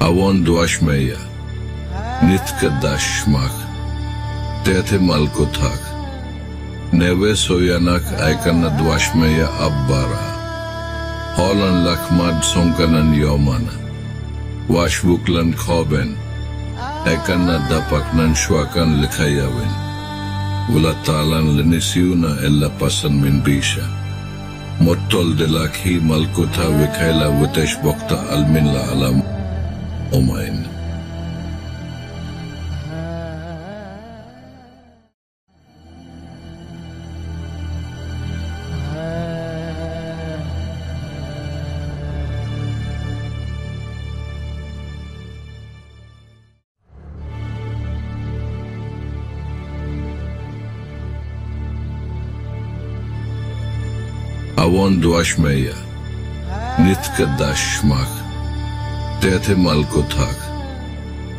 Avon duashmeya, nitka dashmak, tethe malkothak, neve soyanak aikana duashmeya abbara, Holland lakmad sonkanan yomana, washbuklan khoben, aikana dapaknan shwakan likhayawin, wala talan linisiuna ella pasan min bisha. Mottol de lakhi malkotha vikhaila vitesh bokta almin la ou mine. Avon duaşmaya, Nitka kaddaş şmak. Tethe malkothak,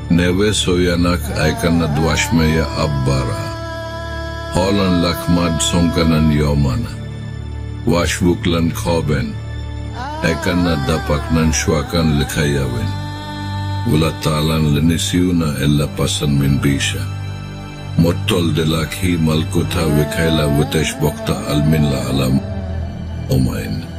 neve soyanak aikana duashmeya abbara, Holland lakmad sonkanan yomana, washbuklan khoben, aikana dapaknan shwakan likhayawin, wala talan linisiuna ella pasan min bisha. Mottol de lakhi malkotha vikhaila vitesh bokta almin la alam umain.